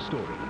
Stories.